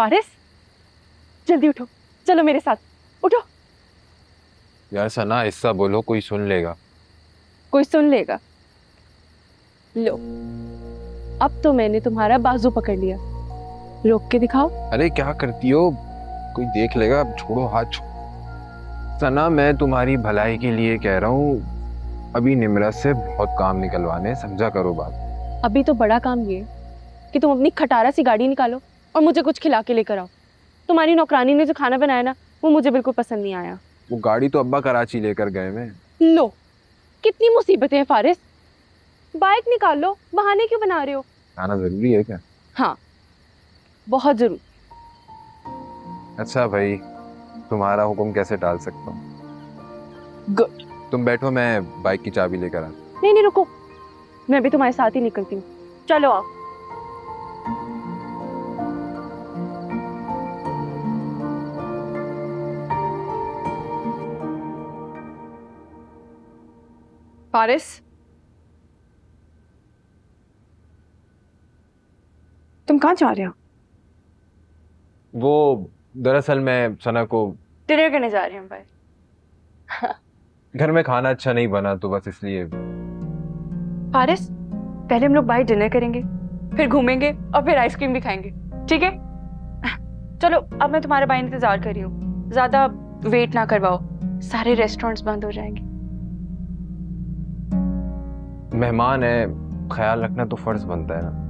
Paris जल्दी उठो। चलो मेरे साथ। उठो। यार सना ऐसा बोलो कोई सुन लेगा। कोई सुन लेगा। लो। अब तो मैंने तुम्हारा बाजू पकड़ लिया। रोक के दिखाओ। अरे क्या करती हो? कोई देख लेगा अब छोड़ो हाथ छोड़ो सना मैं तुम्हारी भलाई के लिए कह रहा हूँ। अभी निमरत से बहुत काम निकलवाने समझा करो बात। अभी तो बड़ा काम ये कि तुम अपनी खटारा सी गाड़ी निकालो। और मुझे कुछ खिला के लेकर आओ। तुम्हारी नौकरानी ने जो खाना बनाया ना वो मुझे बिल्कुल पसंद नहीं आया। वो गाड़ी तो अब्बा कराची लेकर गए मैं लो कितनी मुसीबतें हैं फारिस। बाइक निकाल लो बहाने क्यों बना रहे हो? आना ज़रूरी है क्या? हाँ बहुत ज़रूर। अच्छा भाई तुम्हारा हुक्म कैसे टाल सकता हूँ? गुड तुम बैठो मैं बाइक की चाबी लेकर आता नहीं नहीं रुको। मैं भी तुम्हारे साथ ही निकलती हूँ। चलो आओ। पारिस तुम कहाँ जा रहे हो? वो दरअसल मैं सना को डिनर करने जा रहे हैं भाई घर में खाना अच्छा नहीं बना तो बस इसलिए। पारिस पहले हम लोग बाहर डिनर करेंगे फिर घूमेंगे और फिर आइसक्रीम भी खाएँगे ठीक है? चलो अब मैं तुम्हारे भाई इंतज़ार कर रही हूँ। ज़्यादा वेट ना करवाओ। सारे रेस्टोरेंट्स बंद हो जाएँगे। मेहमान है ख्याल रखना तो फ़र्ज़ बनता है ना।